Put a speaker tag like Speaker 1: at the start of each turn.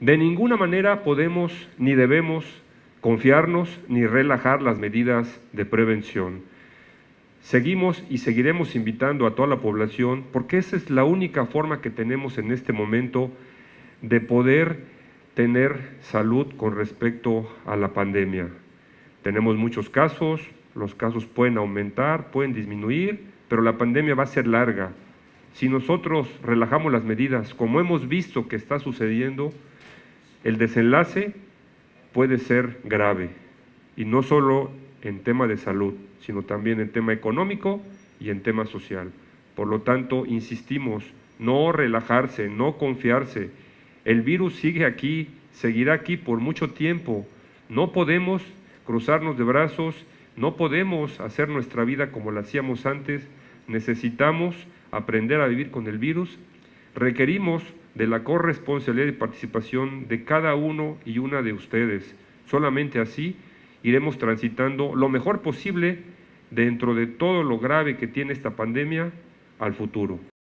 Speaker 1: De ninguna manera podemos ni debemos confiarnos ni relajar las medidas de prevención. Seguimos y seguiremos invitando a toda la población porque esa es la única forma que tenemos en este momento de poder tener salud con respecto a la pandemia. Tenemos muchos casos, los casos pueden aumentar, pueden disminuir, pero la pandemia va a ser larga. Si nosotros relajamos las medidas, como hemos visto que está sucediendo, el desenlace puede ser grave, y no solo en tema de salud, sino también en tema económico y en tema social. Por lo tanto, insistimos, no relajarse, no confiarse. El virus sigue aquí, seguirá aquí por mucho tiempo. No podemos cruzarnos de brazos, no podemos hacer nuestra vida como la hacíamos antes. Necesitamos aprender a vivir con el virus. Requerimos de la corresponsabilidad y participación de cada uno y una de ustedes. Solamente así iremos transitando lo mejor posible dentro de todo lo grave que tiene esta pandemia al futuro.